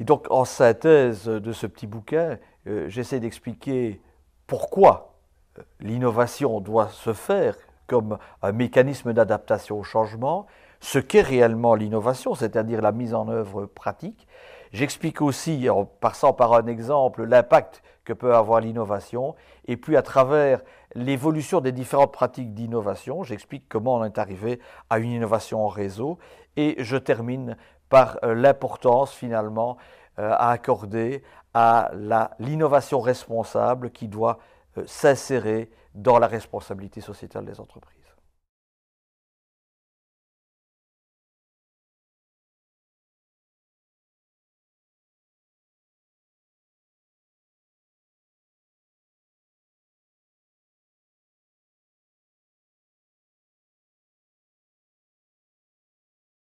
Et donc, en synthèse de ce petit bouquin, euh, j'essaie d'expliquer pourquoi euh, l'innovation doit se faire comme un mécanisme d'adaptation au changement ce qu'est réellement l'innovation, c'est-à-dire la mise en œuvre pratique. J'explique aussi, en passant par un exemple, l'impact que peut avoir l'innovation, et puis à travers l'évolution des différentes pratiques d'innovation, j'explique comment on est arrivé à une innovation en réseau, et je termine par euh, l'importance finalement euh, à accorder à l'innovation responsable qui doit euh, s'insérer dans la responsabilité sociétale des entreprises.